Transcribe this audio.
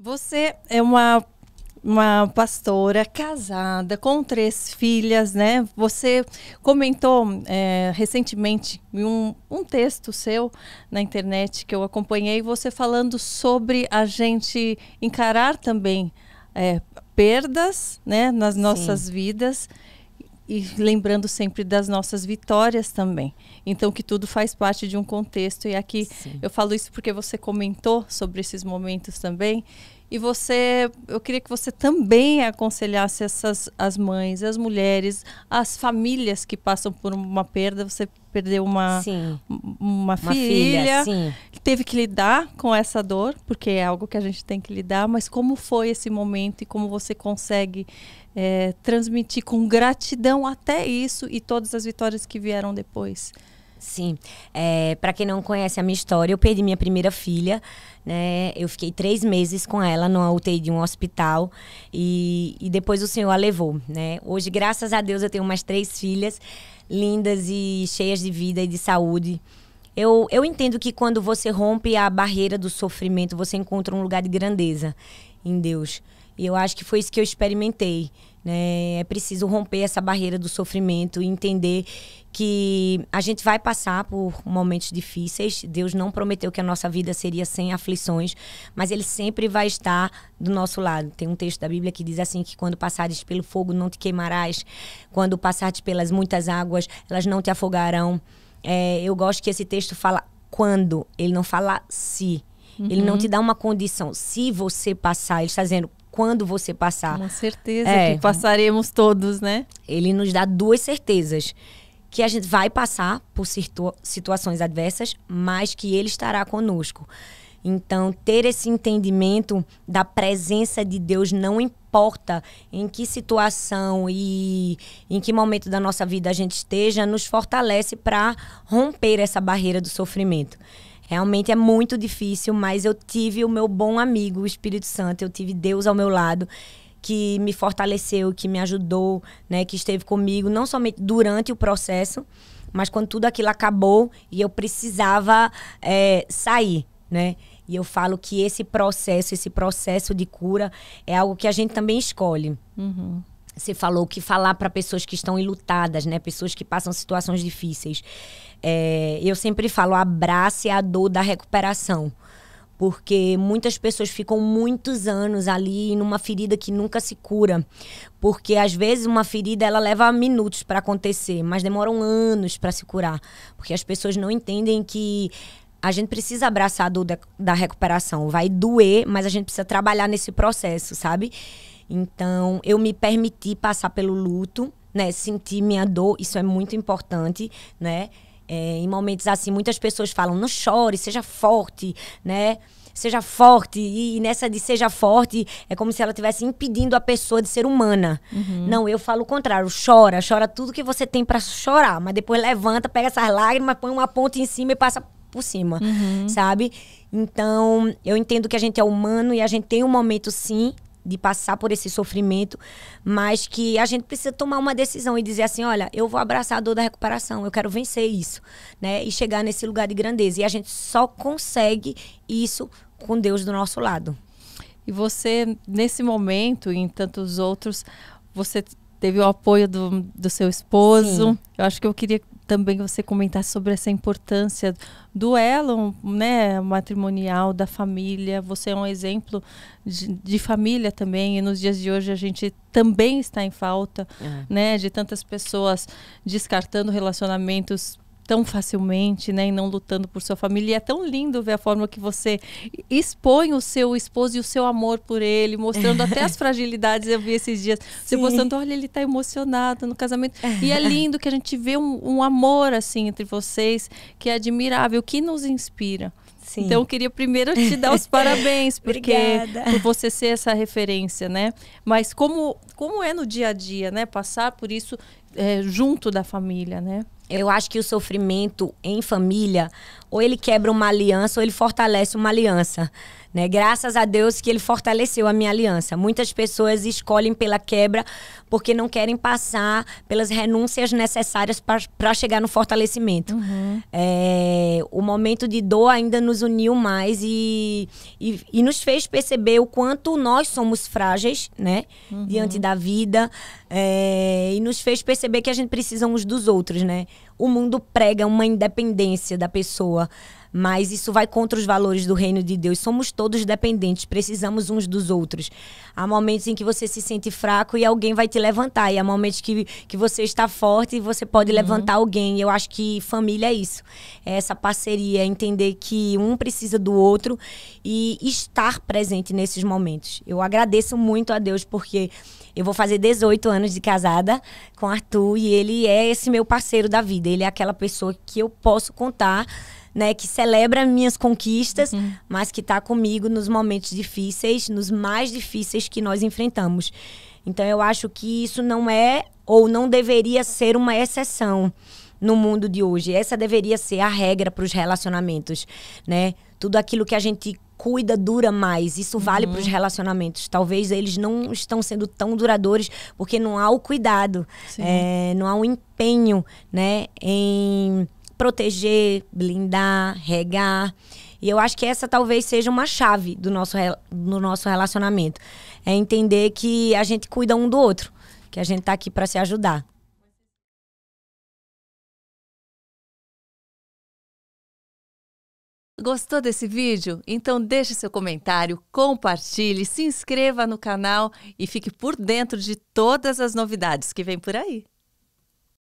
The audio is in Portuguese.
Você é uma uma pastora casada com três filhas, né? Você comentou é, recentemente em um, um texto seu na internet que eu acompanhei, você falando sobre a gente encarar também é, perdas, né, nas nossas Sim. vidas e lembrando sempre das nossas vitórias também. Então, que tudo faz parte de um contexto. E aqui Sim. eu falo isso porque você comentou sobre esses momentos também. E você, eu queria que você também aconselhasse essas as mães, as mulheres, as famílias que passam por uma perda. Você perdeu uma, uma, uma, filha, filha teve que lidar com essa dor, porque é algo que a gente tem que lidar. Mas como foi esse momento e como você consegue é, transmitir com gratidão até isso e todas as vitórias que vieram depois. Sim. É, para quem não conhece a minha história, eu perdi minha primeira filha. Né? Eu fiquei três meses com ela numa UTI de um hospital e, e depois o Senhor a levou. Né? Hoje, graças a Deus, eu tenho umas três filhas lindas e cheias de vida e de saúde. Eu, eu entendo que quando você rompe a barreira do sofrimento, você encontra um lugar de grandeza em Deus. E eu acho que foi isso que eu experimentei. Né? É preciso romper essa barreira do sofrimento e entender que a gente vai passar por momentos difíceis. Deus não prometeu que a nossa vida seria sem aflições, mas Ele sempre vai estar do nosso lado. Tem um texto da Bíblia que diz assim: que quando passares pelo fogo não te queimarás, quando passares pelas muitas águas, elas não te afogarão. É, eu gosto que esse texto fala quando, ele não fala se. Uhum. Ele não uhum. te dá uma condição. Se você passar, ele está dizendo quando você passar. Com certeza é, que passaremos todos, né? Ele nos dá duas certezas. Que a gente vai passar por situa situações adversas, mas que ele estará conosco. Então, ter esse entendimento da presença de Deus não importa em que situação e em que momento da nossa vida a gente esteja, nos fortalece para romper essa barreira do sofrimento. Realmente é muito difícil, mas eu tive o meu bom amigo, o Espírito Santo, eu tive Deus ao meu lado que me fortaleceu, que me ajudou, né, que esteve comigo não somente durante o processo, mas quando tudo aquilo acabou e eu precisava é, sair, né? E eu falo que esse processo, esse processo de cura é algo que a gente também escolhe. Uhum. Você falou que falar para pessoas que estão enlutadas, né? Pessoas que passam situações difíceis. É, eu sempre falo, abrace a dor da recuperação. Porque muitas pessoas ficam muitos anos ali numa ferida que nunca se cura. Porque às vezes uma ferida ela leva minutos para acontecer, mas demoram anos para se curar. Porque as pessoas não entendem que a gente precisa abraçar a dor da recuperação. Vai doer, mas a gente precisa trabalhar nesse processo, sabe? Então, eu me permiti passar pelo luto, né? Sentir minha dor, isso é muito importante, né? É, em momentos assim, muitas pessoas falam, não chore, seja forte, né? Seja forte. E nessa de seja forte, é como se ela estivesse impedindo a pessoa de ser humana. Uhum. Não, eu falo o contrário. Chora, chora tudo que você tem para chorar. Mas depois levanta, pega essas lágrimas, põe uma ponte em cima e passa por cima, uhum. sabe? Então, eu entendo que a gente é humano e a gente tem um momento, sim, de passar por esse sofrimento, mas que a gente precisa tomar uma decisão e dizer assim, olha, eu vou abraçar a dor da recuperação, eu quero vencer isso, né? E chegar nesse lugar de grandeza. E a gente só consegue isso com Deus do nosso lado. E você, nesse momento e em tantos outros, você teve o apoio do, do seu esposo. Sim. Eu acho que eu queria também você comentar sobre essa importância do elo né, matrimonial, da família. Você é um exemplo de, de, família também, e nos dias de hoje a gente também está em falta uhum. né, de tantas pessoas descartando relacionamentos tão facilmente, né, e não lutando por sua família. E é tão lindo ver a forma que você expõe o seu esposo e o seu amor por ele, mostrando até as fragilidades. Eu vi esses dias você mostrando, olha, ele está emocionado no casamento. E é lindo que a gente vê um, um amor assim entre vocês, que é admirável, que nos inspira. Sim. Então eu queria primeiro te dar os parabéns porque por você ser essa referência, né? Mas como como é no dia a dia, né? Passar por isso é, junto da família, né? Eu acho que o sofrimento em família, ou ele quebra uma aliança ou ele fortalece uma aliança. Né? Graças a Deus que ele fortaleceu a minha aliança. Muitas pessoas escolhem pela quebra porque não querem passar pelas renúncias necessárias para chegar no fortalecimento. Uhum. É, o momento de dor ainda nos uniu mais e, e, e, nos fez perceber o quanto nós somos frágeis, né? Uhum. Diante da vida. É, e nos fez perceber que a gente precisa uns dos outros, né? O mundo prega uma independência da pessoa mas isso vai contra os valores do reino de Deus. Somos todos dependentes, precisamos uns dos outros. Há momentos em que você se sente fraco e alguém vai te levantar, e há momentos que, que você está forte e você pode uhum. levantar alguém. Eu acho que família é isso. É essa parceria, entender que um precisa do outro e estar presente nesses momentos. Eu agradeço muito a Deus porque eu vou fazer 18 anos de casada com Arthur e ele é esse meu parceiro da vida. Ele é aquela pessoa que eu posso contar né, que celebra minhas conquistas, uhum. mas que está comigo nos momentos difíceis, nos mais difíceis que nós enfrentamos. Então eu acho que isso não é ou não deveria ser uma exceção no mundo de hoje. Essa deveria ser a regra para os relacionamentos, né? Tudo aquilo que a gente cuida dura mais. Isso vale uhum. para os relacionamentos. Talvez eles não estão sendo tão duradouros porque não há o cuidado, é, não há o empenho, né, em proteger, blindar, regar. E eu acho que essa talvez seja uma chave do nosso, do nosso relacionamento. É entender que a gente cuida um do outro, que a gente está aqui para se ajudar. Gostou desse vídeo? Então deixe seu comentário, compartilhe, se inscreva no canal e fique por dentro de todas as novidades que vem por aí.